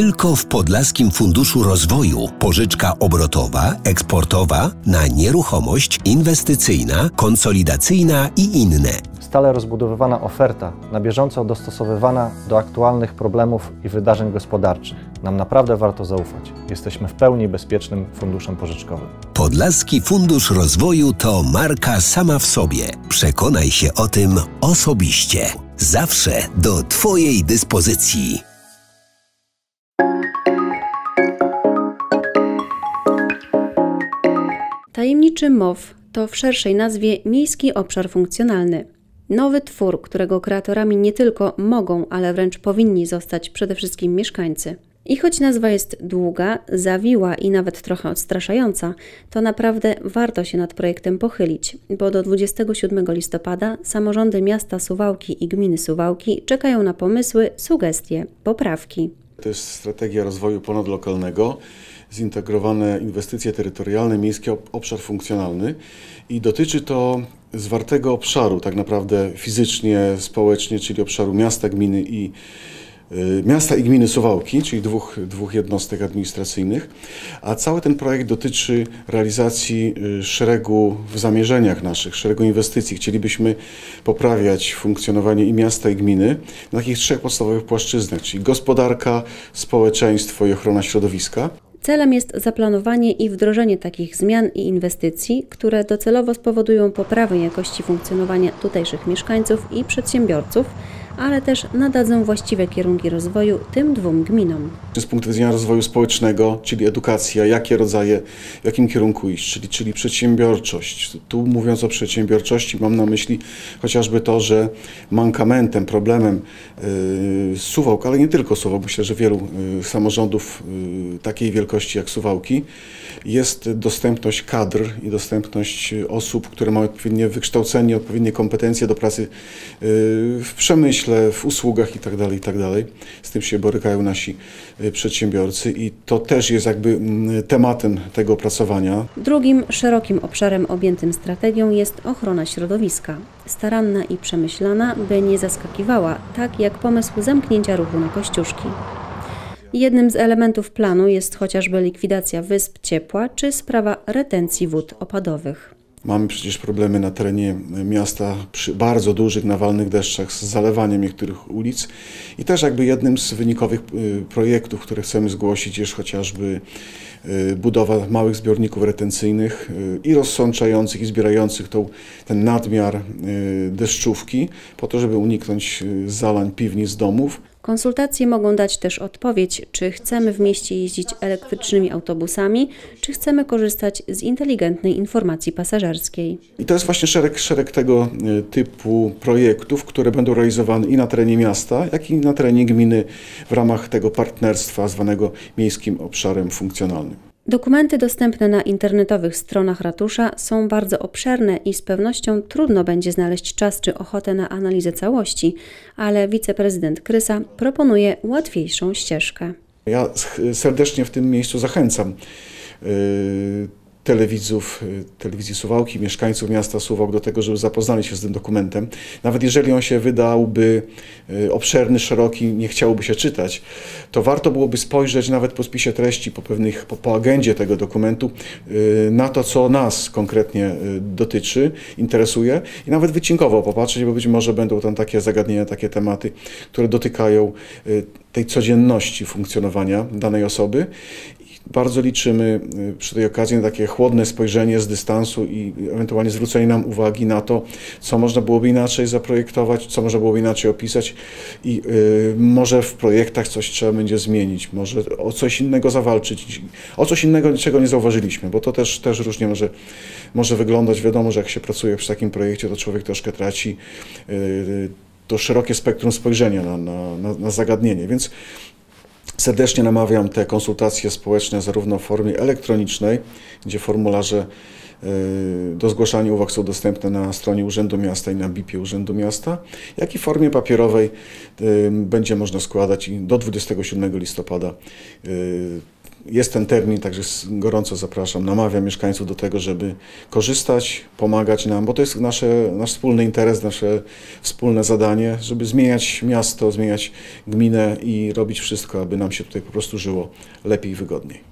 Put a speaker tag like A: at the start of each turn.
A: tylko w Podlaskim Funduszu Rozwoju. Pożyczka obrotowa, eksportowa, na nieruchomość, inwestycyjna, konsolidacyjna i inne.
B: Stale rozbudowywana oferta, na bieżąco dostosowywana do aktualnych problemów i wydarzeń gospodarczych. Nam naprawdę warto zaufać. Jesteśmy w pełni bezpiecznym funduszem pożyczkowym.
A: Podlaski Fundusz Rozwoju to marka sama w sobie. Przekonaj się o tym osobiście. Zawsze do Twojej dyspozycji.
C: Tajemniczy MOW to w szerszej nazwie Miejski Obszar Funkcjonalny. Nowy twór, którego kreatorami nie tylko mogą, ale wręcz powinni zostać przede wszystkim mieszkańcy. I choć nazwa jest długa, zawiła i nawet trochę odstraszająca, to naprawdę warto się nad projektem pochylić, bo do 27 listopada samorządy miasta Suwałki i gminy Suwałki czekają na pomysły, sugestie, poprawki.
D: To jest strategia rozwoju ponadlokalnego, zintegrowane inwestycje terytorialne, miejski obszar funkcjonalny i dotyczy to zwartego obszaru, tak naprawdę fizycznie, społecznie, czyli obszaru miasta, gminy i y, miasta i gminy Suwałki, czyli dwóch, dwóch jednostek administracyjnych, a cały ten projekt dotyczy realizacji y, szeregu w zamierzeniach naszych, szeregu inwestycji. Chcielibyśmy poprawiać funkcjonowanie i miasta i gminy na takich trzech podstawowych płaszczyznach, czyli gospodarka, społeczeństwo i ochrona środowiska.
C: Celem jest zaplanowanie i wdrożenie takich zmian i inwestycji, które docelowo spowodują poprawę jakości funkcjonowania tutejszych mieszkańców i przedsiębiorców, ale też nadadzą właściwe kierunki rozwoju tym dwóm gminom.
D: Z punktu widzenia rozwoju społecznego, czyli edukacja, jakie rodzaje, w jakim kierunku iść, czyli, czyli przedsiębiorczość. Tu mówiąc o przedsiębiorczości mam na myśli chociażby to, że mankamentem, problemem yy, Suwałk, ale nie tylko Suwałk, myślę, że wielu yy, samorządów yy, takiej wielkości jak Suwałki, jest dostępność kadr i dostępność osób, które mają odpowiednie wykształcenie, odpowiednie kompetencje do pracy yy, w przemyśle, w usługach itd., tak itd. Tak Z tym się borykają nasi yy, przedsiębiorcy i to też jest jakby mm, tematem tego opracowania.
C: Drugim szerokim obszarem objętym strategią jest ochrona środowiska. Staranna i przemyślana, by nie zaskakiwała, tak jak pomysł zamknięcia ruchu na Kościuszki. Jednym z elementów planu jest chociażby likwidacja wysp ciepła czy sprawa retencji wód opadowych.
D: Mamy przecież problemy na terenie miasta przy bardzo dużych nawalnych deszczach z zalewaniem niektórych ulic. I też jakby jednym z wynikowych y, projektów, które chcemy zgłosić jest chociażby budowa małych zbiorników retencyjnych y, i rozsączających i zbierających tą, ten nadmiar deszczówki po to, żeby uniknąć zalań piwnic domów.
C: Konsultacje mogą dać też odpowiedź, czy chcemy w mieście jeździć elektrycznymi autobusami, czy chcemy korzystać z inteligentnej informacji pasażerskiej.
D: I to jest właśnie szereg, szereg tego typu projektów, które będą realizowane i na terenie miasta, jak i na terenie gminy w ramach tego partnerstwa zwanego Miejskim Obszarem Funkcjonalnym.
C: Dokumenty dostępne na internetowych stronach ratusza są bardzo obszerne i z pewnością trudno będzie znaleźć czas czy ochotę na analizę całości, ale wiceprezydent Krysa proponuje łatwiejszą ścieżkę.
D: Ja serdecznie w tym miejscu zachęcam telewidzów, y, telewizji Suwałki, mieszkańców miasta Suwałk do tego, żeby zapoznali się z tym dokumentem. Nawet jeżeli on się wydałby y, obszerny, szeroki, nie chciałoby się czytać, to warto byłoby spojrzeć nawet po spisie treści, po pewnych, po, po agendzie tego dokumentu, y, na to, co nas konkretnie dotyczy, interesuje i nawet wycinkowo popatrzeć, bo być może będą tam takie zagadnienia, takie tematy, które dotykają tej codzienności funkcjonowania danej osoby bardzo liczymy y, przy tej okazji na takie chłodne spojrzenie z dystansu i ewentualnie zwrócenie nam uwagi na to, co można byłoby inaczej zaprojektować, co można byłoby inaczej opisać i y, może w projektach coś trzeba będzie zmienić, może o coś innego zawalczyć, o coś innego, czego nie zauważyliśmy, bo to też, też różnie może, może wyglądać. Wiadomo, że jak się pracuje przy takim projekcie, to człowiek troszkę traci y, to szerokie spektrum spojrzenia na, na, na, na zagadnienie, więc Serdecznie namawiam te konsultacje społeczne zarówno w formie elektronicznej, gdzie formularze y, do zgłaszania uwag są dostępne na stronie Urzędu Miasta i na BIP-ie Urzędu Miasta, jak i w formie papierowej y, będzie można składać do 27 listopada y, jest ten termin, także gorąco zapraszam, namawiam mieszkańców do tego, żeby korzystać, pomagać nam, bo to jest nasze, nasz wspólny interes, nasze wspólne zadanie, żeby zmieniać miasto, zmieniać gminę i robić wszystko, aby nam się tutaj po prostu żyło lepiej i wygodniej.